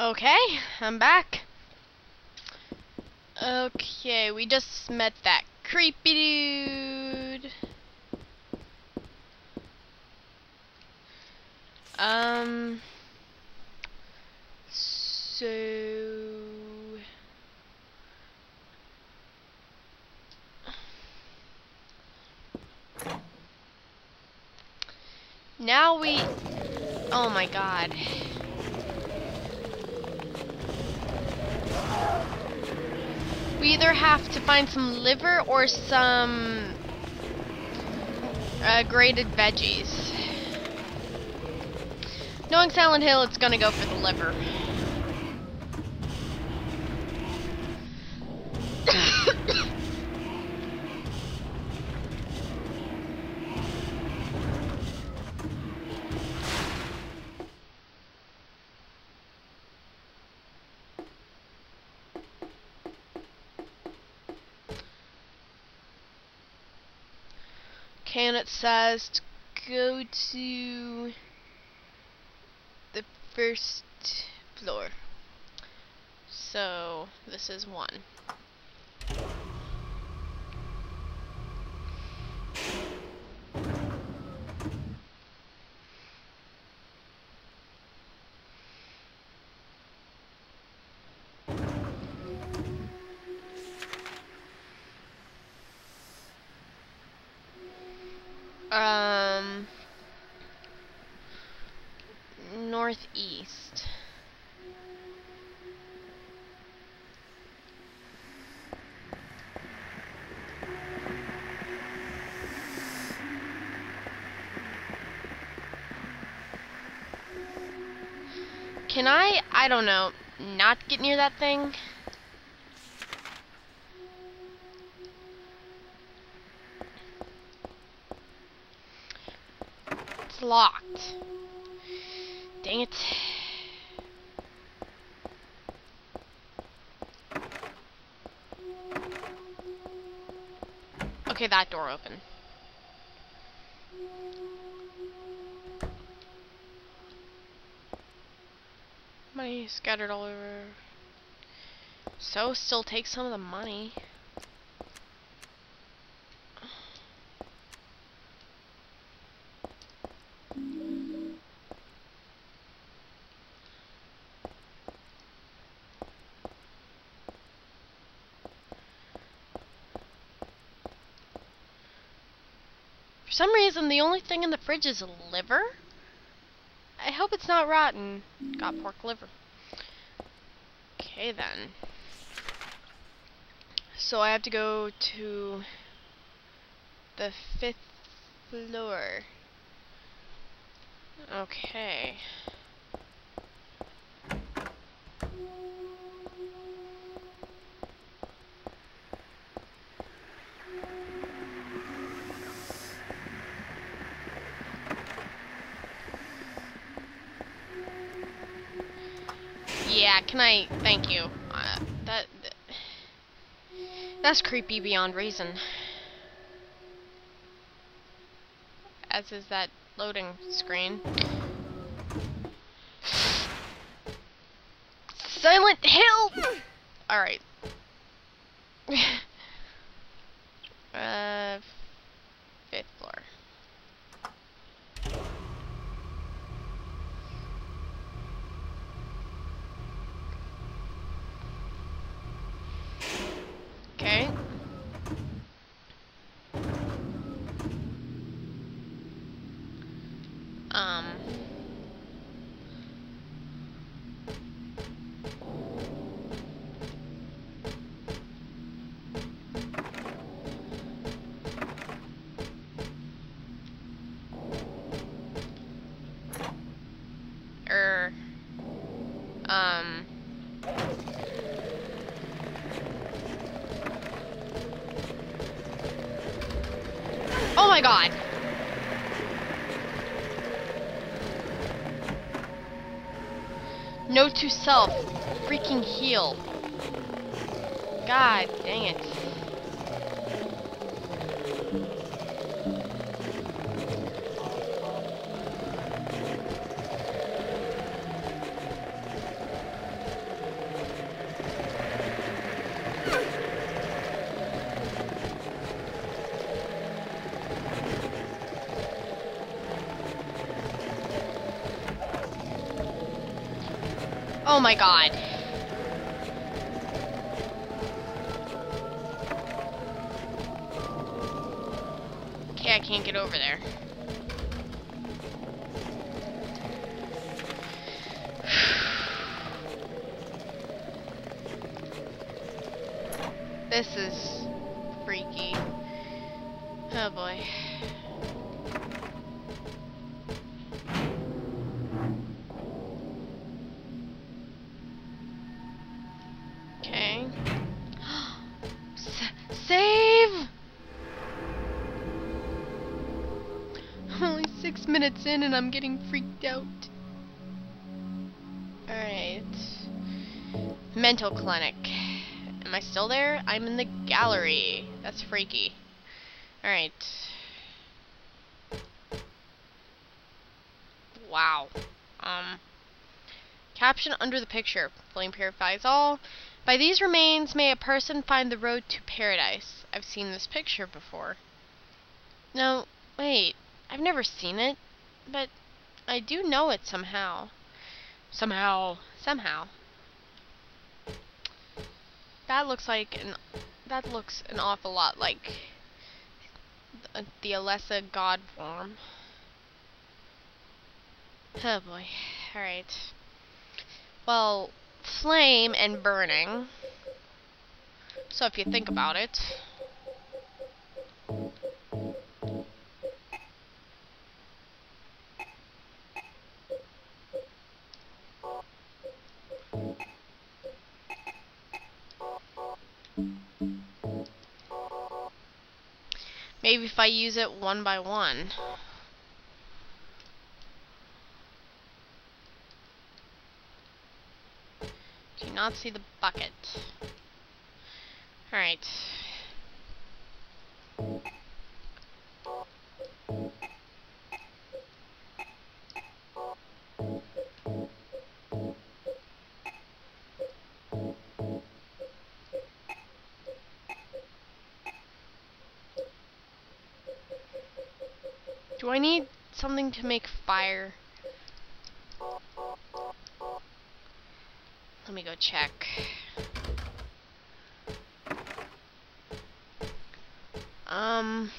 Okay, I'm back. Okay, we just met that creepy dude. Um. So. Now we. Oh my god. We either have to find some liver or some uh, grated veggies. Knowing Silent Hill, it's gonna go for the liver. Okay, and it says to go to the first floor. So, this is one. Northeast. Can I, I don't know, not get near that thing? It's locked. Dang it. Okay, that door open. Money scattered all over. So, still take some of the money. For some reason, the only thing in the fridge is liver? I hope it's not rotten. Got pork liver. Okay, then. So I have to go to the fifth floor. Okay. Yeah, can I? Thank you. Uh, that, that that's creepy beyond reason. As is that loading screen. Silent Hill. All right. uh, Note to self, freaking heal. God dang it. Oh my god. Okay, I can't get over there. This is freaky. Oh boy. Minutes in and I'm getting freaked out. Alright. Mental clinic. Am I still there? I'm in the gallery. That's freaky. Alright. Wow. Um. Caption under the picture. Flame purifies all. By these remains may a person find the road to paradise. I've seen this picture before. No, wait. I've never seen it. But I do know it somehow. Somehow. Somehow. That looks like an that looks an awful lot like the, the Alessa god form. Oh boy. Alright. Well, flame and burning. So if you think about it. Maybe if I use it one by one. Do not see the bucket. Alright. Do I need something to make fire? Let me go check. Um...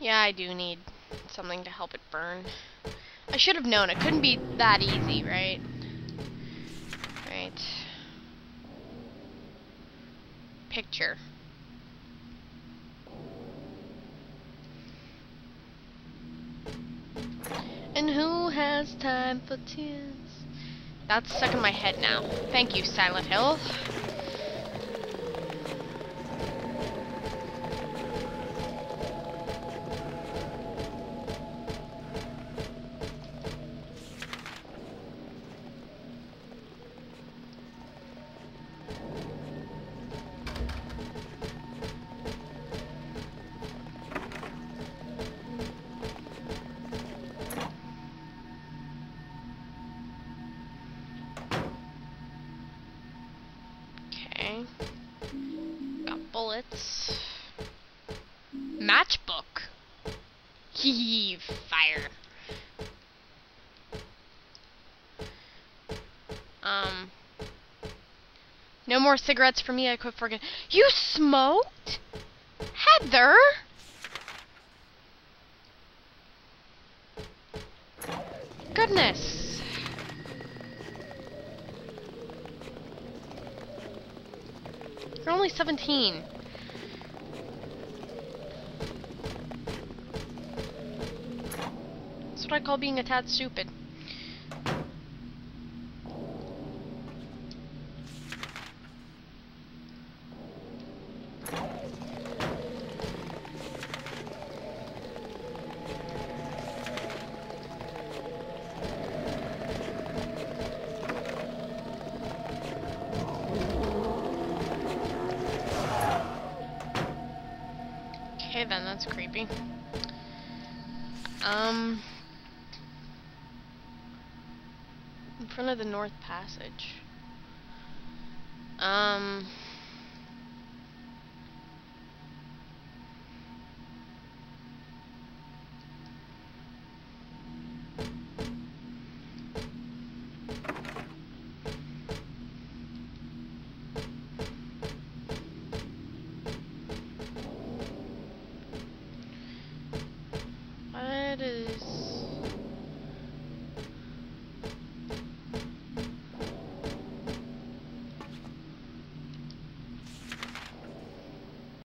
Yeah, I do need something to help it burn. I should have known. It couldn't be that easy, right? Picture. And who has time for tears? That's stuck in my head now. Thank you, Silent Hill. Um. No more cigarettes for me. I quit forget. You smoked, Heather. Goodness. You're only 17. That's what I call being a tad stupid. Then, that's creepy. Um... In front of the North Passage. Um...